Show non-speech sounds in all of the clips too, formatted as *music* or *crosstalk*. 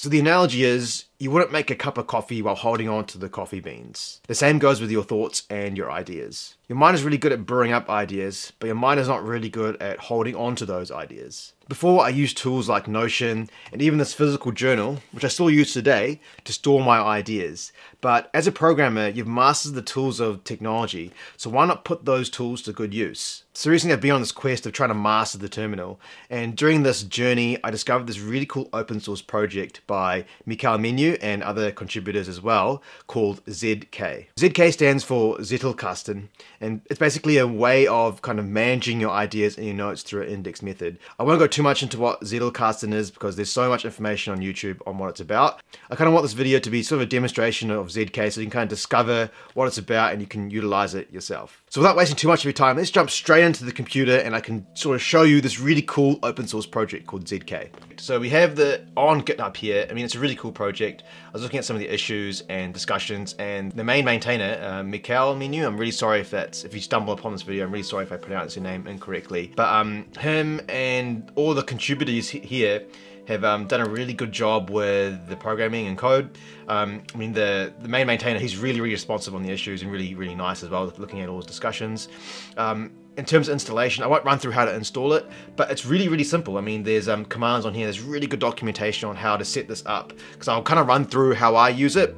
So the analogy is you wouldn't make a cup of coffee while holding on to the coffee beans. The same goes with your thoughts and your ideas. Your mind is really good at brewing up ideas, but your mind is not really good at holding on to those ideas. Before I used tools like Notion and even this physical journal, which I still use today, to store my ideas. But as a programmer, you've mastered the tools of technology, so why not put those tools to good use? So recently I've been on this quest of trying to master the terminal, and during this journey I discovered this really cool open source project by Mickaël Menu and other contributors as well, called ZK. ZK stands for Zettelkasten, and it's basically a way of kind of managing your ideas and your notes through an index method. I won't go too much into what Zettelkasten is because there's so much information on YouTube on what it's about. I kind of want this video to be sort of a demonstration of ZK so you can kind of discover what it's about and you can utilize it yourself. So without wasting too much of your time, let's jump straight into the computer and I can sort of show you this really cool open source project called ZK. So we have the on GitHub here. I mean, it's a really cool project. I was looking at some of the issues and discussions and the main maintainer, uh, Mickaël Menu, I'm really sorry if that's, if you stumble upon this video, I'm really sorry if I pronounce your name incorrectly. But um, him and all the contributors here have um, done a really good job with the programming and code. Um, I mean, the, the main maintainer, he's really, really responsive on the issues and really, really nice as well, looking at all his discussions. Um, in terms of installation, I won't run through how to install it, but it's really, really simple. I mean, there's um, commands on here, there's really good documentation on how to set this up, because I'll kind of run through how I use it,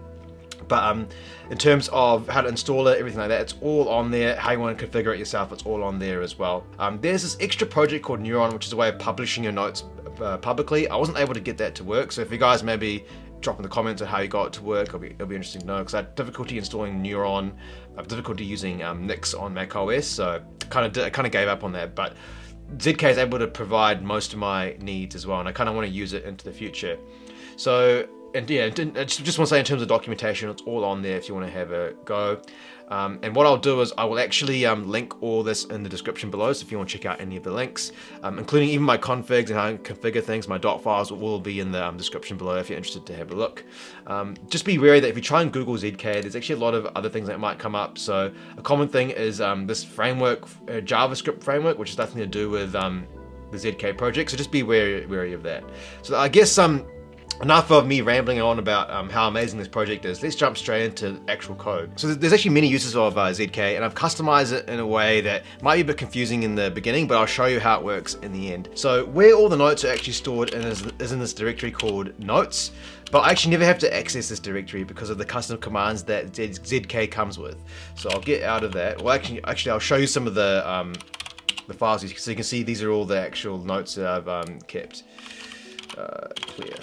but um, in terms of how to install it, everything like that, it's all on there. How you want to configure it yourself, it's all on there as well. Um, there's this extra project called Neuron, which is a way of publishing your notes uh, publicly. I wasn't able to get that to work, so if you guys maybe drop in the comments on how you got it to work, it'll be, it'll be interesting to know, because I had difficulty installing Neuron, I have difficulty using um, Nix on Mac OS, so kind of kind of gave up on that, but ZK is able to provide most of my needs as well, and I kind of want to use it into the future. So and yeah, I just want to say in terms of documentation, it's all on there if you want to have a go. Um, and what I'll do is I will actually um, link all this in the description below, so if you want to check out any of the links, um, including even my configs and how I configure things, my dot files will be in the um, description below if you're interested to have a look. Um, just be wary that if you try and Google ZK, there's actually a lot of other things that might come up. So a common thing is um, this framework, uh, JavaScript framework, which has nothing to do with the ZK project, so just be wary, wary of that. So I guess some enough of me rambling on about um, how amazing this project is. Let's jump straight into actual code. So there's actually many uses of uh, ZK and I've customized it in a way that might be a bit confusing in the beginning, but I'll show you how it works in the end. So where all the notes are actually stored in is, is in this directory called notes, but I actually never have to access this directory because of the custom commands that ZK comes with. So I'll get out of that. Well, actually, actually I'll show you some of the, um, the files so you can see these are all the actual notes that I've um, kept. Uh, clear.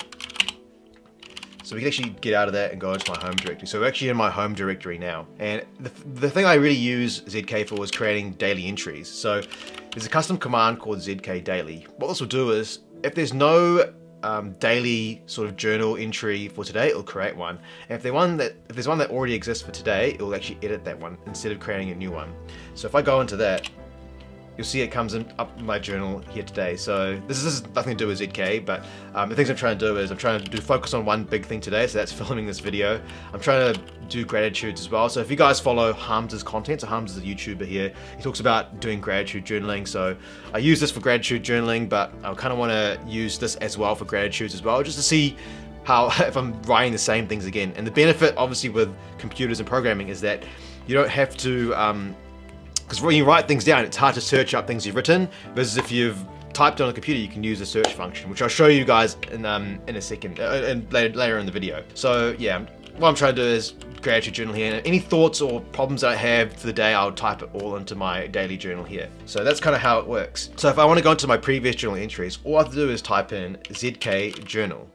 So we can actually get out of that and go into my home directory. So we're actually in my home directory now. And the, the thing I really use ZK for is creating daily entries. So there's a custom command called ZK daily. What this will do is, if there's no um, daily sort of journal entry for today, it'll create one. And if, that, if there's one that already exists for today, it will actually edit that one instead of creating a new one. So if I go into that, you'll see it comes in, up in my journal here today. So this is nothing to do with ZK, but um, the things I'm trying to do is I'm trying to do focus on one big thing today, so that's *laughs* filming this video. I'm trying to do gratitudes as well. So if you guys follow Harms' content, so Harms is a YouTuber here, he talks about doing gratitude journaling. So I use this for gratitude journaling, but I kind of want to use this as well for gratitudes as well, just to see how *laughs* if I'm writing the same things again. And the benefit, obviously, with computers and programming is that you don't have to um, because when you write things down, it's hard to search up things you've written, versus if you've typed on a computer, you can use the search function, which I'll show you guys in, um, in a second, uh, and later, later in the video. So yeah, what I'm trying to do is gratitude journal here. Any thoughts or problems I have for the day, I'll type it all into my daily journal here. So that's kind of how it works. So if I want to go into my previous journal entries, all I have to do is type in ZK journal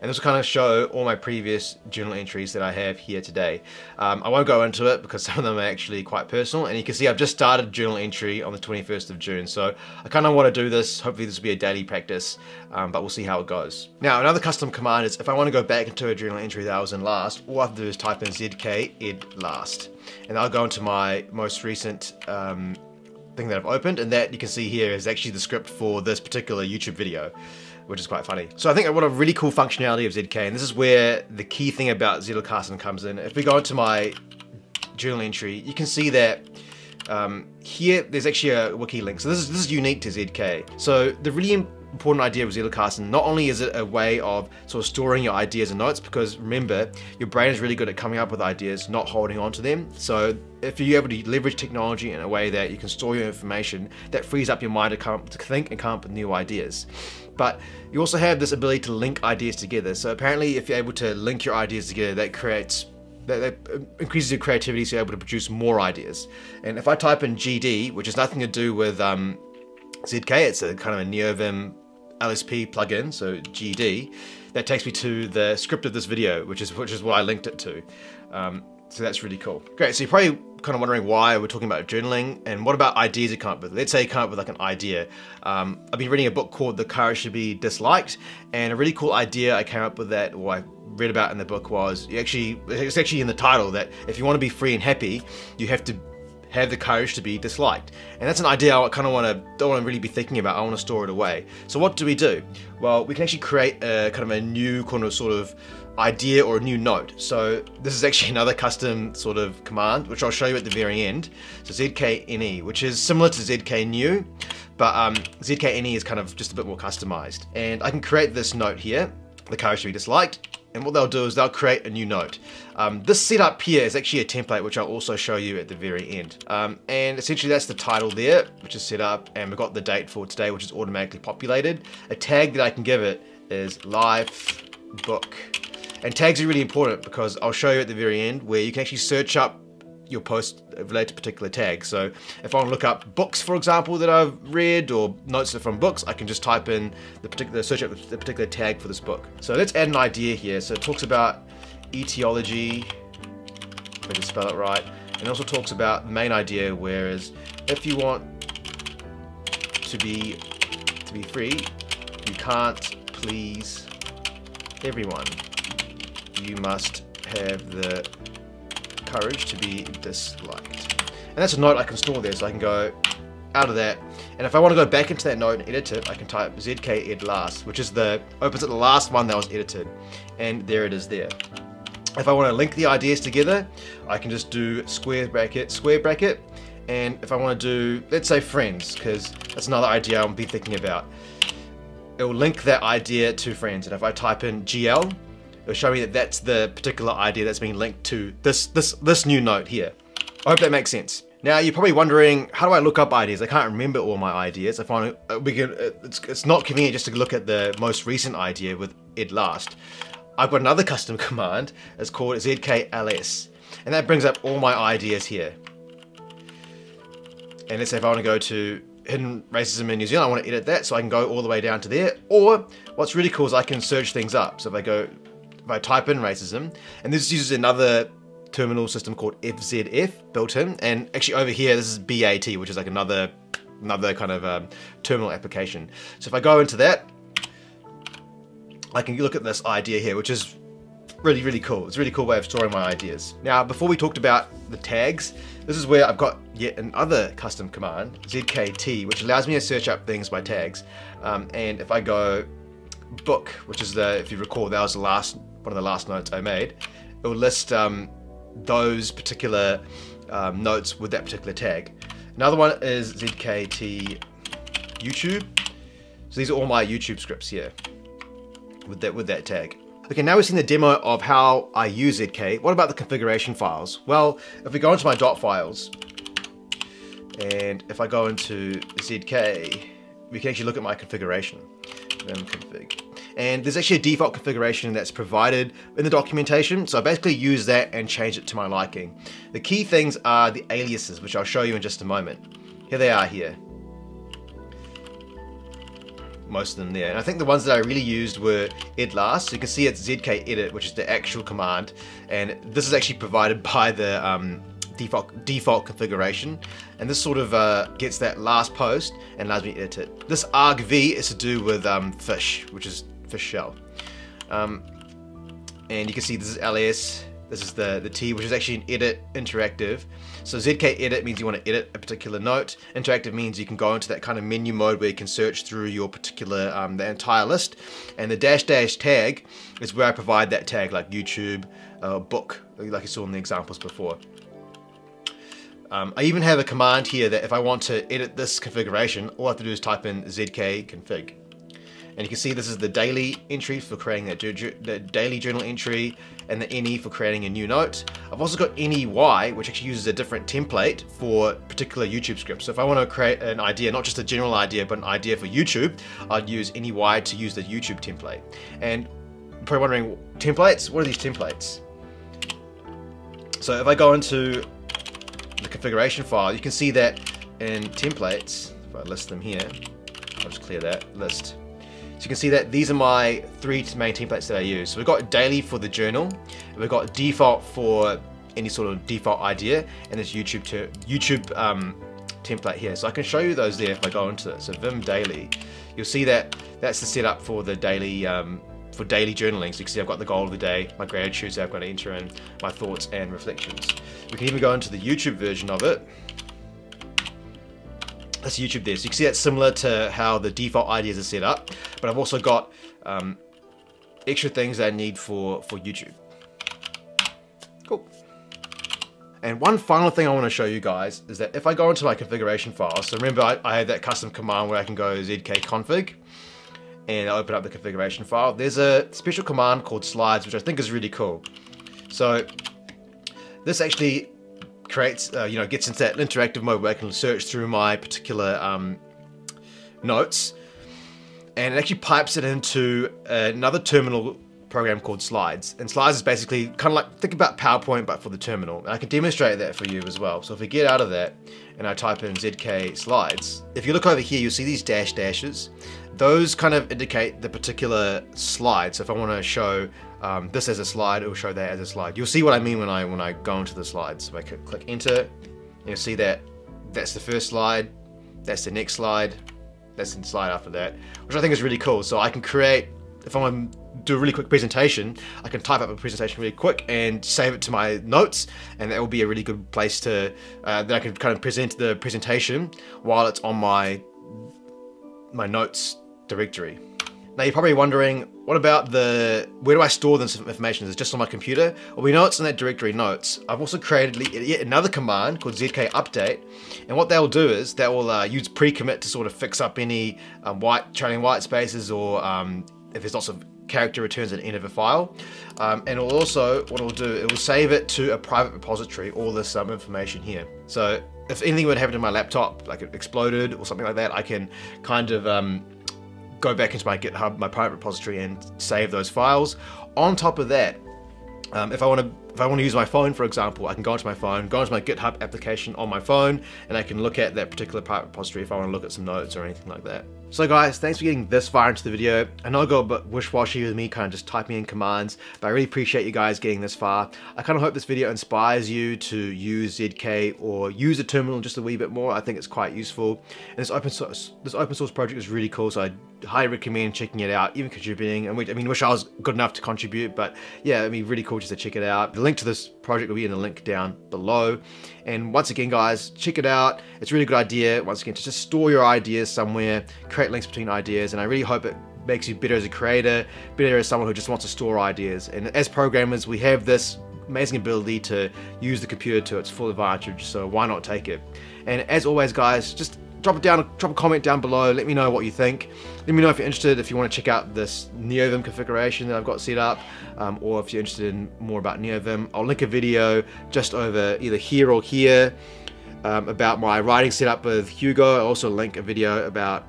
and this will kind of show all my previous journal entries that I have here today. Um, I won't go into it because *laughs* some of them are actually quite personal and you can see I've just started journal entry on the 21st of June so I kind of want to do this, hopefully this will be a daily practice um, but we'll see how it goes. Now another custom command is if I want to go back into a journal entry that I was in last, all I have to do is type in zk ed last and I'll go into my most recent um, thing that I've opened and that you can see here is actually the script for this particular YouTube video which is quite funny. So I think what a really cool functionality of ZK, and this is where the key thing about Zettelkasten comes in. If we go into my journal entry, you can see that um, here there's actually a wiki link. So this is, this is unique to ZK. So the really important idea with Zettelkasten. Not only is it a way of sort of storing your ideas and notes, because remember, your brain is really good at coming up with ideas, not holding on to them. So if you're able to leverage technology in a way that you can store your information, that frees up your mind to, come, to think and come up with new ideas. But you also have this ability to link ideas together. So apparently, if you're able to link your ideas together, that creates that, that, increases your creativity so you're able to produce more ideas. And if I type in GD, which has nothing to do with um, ZK, it's a kind of a NeoVim LSP plugin, so GD, that takes me to the script of this video, which is which is what I linked it to. Um, so that's really cool. Great, so you're probably kind of wondering why we're talking about journaling and what about ideas you come up with? Let's say you come up with like an idea. Um, I've been reading a book called The Courage to Be Disliked and a really cool idea I came up with that, or I read about in the book was you actually, it's actually in the title that if you want to be free and happy, you have to have the courage to be disliked. And that's an idea I kind of want to don't want to really be thinking about. I want to store it away. So what do we do? Well, we can actually create a kind of a new kind of sort of idea or a new note. So this is actually *laughs* another custom sort of command, which I'll show you at the very end. So zkne, which is similar to zknew, but um, zkne is kind of just a bit more customized. And I can create this note here, the courage to be disliked, and what they'll do is they'll create a new note. Um, this setup here is actually a template which I'll also show you at the very end. Um, and essentially that's the title there, which is set up, and we've got the date for today, which is automatically populated. A tag that I can give it is live book and tags are really important because I'll show you at the very end where you can actually search up your post related to particular tags. So if I want to look up books, for example, that I've read or notes from books, I can just type in the particular, search up the particular tag for this book. So let's add an idea here. So it talks about etiology, if I can spell it right, and also talks about the main idea, whereas if you want to be to be free, you can't please everyone you must have the courage to be disliked. And that's a note I can store there, so I can go out of that. And if I want to go back into that note and edit it, I can type zk ed last, which is the opens at the last one that was edited. And there it is there. If I want to link the ideas together, I can just do square bracket, square bracket. And if I want to do, let's say friends, because that's another idea I'll be thinking about. It will link that idea to friends. And if I type in GL, it'll show me that that's the particular idea that's being linked to this, this, this new note here. I hope that makes sense. Now you're probably wondering, how do I look up ideas? I can't remember all my ideas. I find uh, we can, uh, it's, it's not convenient just to look at the most recent idea with ed last. I've got another custom *laughs* command. It's called zkls, and that brings up all my ideas here. And let's say if I want to go to hidden racism in New Zealand, I want to edit that, so I can go all the way down to there. Or what's really cool is I can search things up. So if I go if I type in racism, and this uses another terminal system called FZF built in, and actually over here this is BAT, which is like another another kind of um, terminal application. So if I go into that, I can look at this idea here, which is really, really cool. It's a really cool way of storing my ideas. Now, before we talked about the tags, this is where I've got yet another custom command, ZKT, which allows me to search up things by tags. Um, and if I go book, which is the, if you recall, that was the last one of the last notes I made, it will list um, those particular um, notes with that particular tag. Another one is ZKT YouTube. So these are all my YouTube scripts here with that with that tag. Okay, now we've seen the demo of how I use ZK. What about the configuration files? Well, if we go into my dot files, and if I go into ZK, we can actually look at my configuration. Then config. And there's actually a default configuration that's provided in the documentation. So I basically use that and change it to my liking. The key things are the aliases, which I'll show you in just a moment. Here they are here. Most of them there. And I think the ones that I really used were ed last. So you can see it's zk edit, which is the actual command. And this is actually provided *laughs* by the um, default default configuration and this sort of uh, gets that last post and allows me to edit it. This argv is to do with um, fish which is for shell. Um, and you can see this is LS, this is the, the T, which is actually an edit interactive. So ZK edit means you want to edit a particular note. Interactive means you can go into that kind of menu mode where you can search through your particular, um, the entire list. And the dash dash tag is where I provide that tag like YouTube, uh, book, like you saw in the examples before. Um, I even have a command here that if I want to edit this configuration, all I have to do is type in zk config. And you can see this is the daily entry for creating that the daily journal entry and the NE for creating a new note. I've also got NEY, which actually uses a different template for particular YouTube scripts. So if I want to create an idea, not just a general idea, but an idea for YouTube, I'd use NEY to use the YouTube template. And you're probably wondering, templates? What are these templates? So if I go into the configuration file, you can see that in templates, if I list them here, I'll just clear that list. So you can see that these are my three main templates that I use. So we've got daily for the journal, we've got default for any sort of default idea, and this YouTube YouTube um, template here. So I can show you those there if I go into it. So Vim Daily, you'll see that that's the setup for the daily um, for daily journaling. So you can see I've got the goal of the day, my gratitudes I've got to enter in, my thoughts and reflections. We can even go into the YouTube version of it that's YouTube there. So you can see that's similar to how the default ideas are set up, but I've also got um, extra things that I need for, for YouTube. Cool. And one final thing I want to show you guys is that if I go into my configuration file, so remember I, I that custom command where I can go zkconfig and I open up the configuration file. There's a special command called slides, which I think is really cool. So this actually creates, uh, you know, gets into that interactive mode where I can search through my particular um, notes, and it actually pipes it into another terminal program called Slides. And Slides is basically kind of like, think about PowerPoint, but for the terminal. And I can demonstrate that for you as well. So if we get out of that, and I type in ZK Slides, if you look over here, you'll see these dash dashes. Those kind of indicate the particular slide. So if I want to show um, this as a slide, it will show that as a slide. You'll see what I mean when I when I go into the slides. So I click enter, you'll see that that's the first slide, that's the next slide, that's the slide after that, which I think is really cool. So I can create, if I'm do a really quick presentation, I can type up a presentation really quick and save it to my notes, and that will be a really good place to, uh, that I can kind of present the presentation while it's on my, my notes directory. Now you're probably wondering, what about the, where do I store this information? Is it just on my computer? Well, we know it's in that directory notes. I've also created yet another command called zk update. And what that will do is that will uh, use pre-commit to sort of fix up any um, white, trailing white spaces or um, if there's lots of character returns at the end of a file. Um, and it'll also, what it'll do, it will save it to a private repository, all this um, information here. So if anything would happen to my laptop, like it exploded or something like that, I can kind of um, go back into my GitHub, my private repository, and save those files. On top of that, um, if I want to if I want to use my phone, for example, I can go onto my phone, go onto my GitHub application on my phone, and I can look at that particular private repository if I want to look at some notes or anything like that. So guys, thanks for getting this far into the video. I know I got a bit wish-washy with me kind of just typing in commands, but I really appreciate you guys getting this far. I kind of hope this video inspires you to use ZK or use the terminal just a wee bit more. I think it's quite useful. And this open source, this open source project is really cool, so I highly recommend checking it out, even contributing. And I mean, wish I was good enough to contribute, but yeah, I mean, really cool just to check it out. The link to this project will be in the link down below. And once again, guys, check it out. It's a really good idea, once again, to just store your ideas somewhere, create links between ideas, and I really hope it makes you better as a creator, better as someone who just wants to store ideas. And as programmers, we have this amazing ability to use the computer to its full advantage, so why not take it? And as always, guys, just drop it down, drop a comment down below. Let me know what you think. Let me know if you're interested, if you want to check out this NeoVim configuration that I've got set up, um, or if you're interested in more about NeoVim. I'll link a video just over either here or here um, about my writing setup with Hugo. I'll also link a video about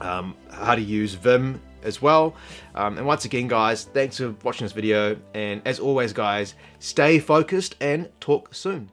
um, how to use Vim as well. Um, and once again, guys, thanks for watching this video. And as always, guys, stay focused and talk soon.